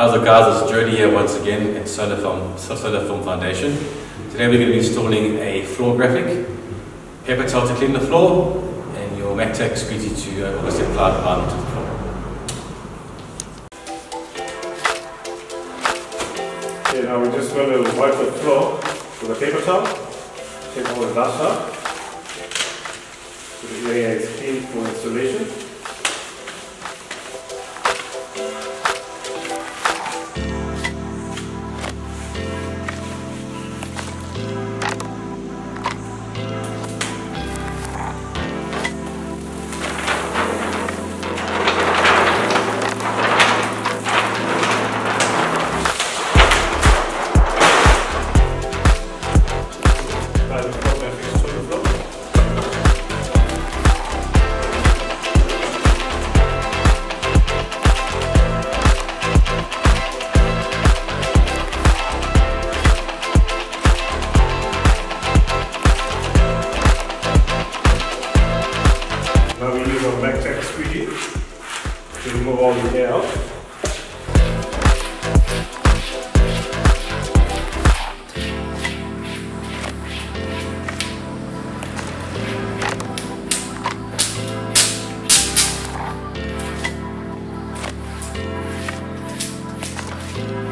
guys, it's Jody here once again in Solar Film, Solar Film Foundation. Today we're going to be installing a floor graphic, paper towel to clean the floor, and your MacTac squeegee to uh, obviously apply the bottom to the floor. Okay, now we're just going to wipe the floor with a paper towel. Take all the dust out. So the area is clean for installation. MacTac squeegee to remove all the hair out. Thank